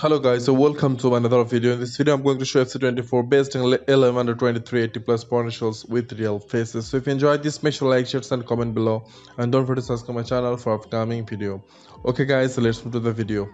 Hello guys, so welcome to another video. In this video, I'm going to show FC24 based on 11 under 2380 plus potentials with real faces. So if you enjoyed this, make sure like, share, and comment below. And don't forget to subscribe my channel for upcoming video. Okay guys, so let's move to the video.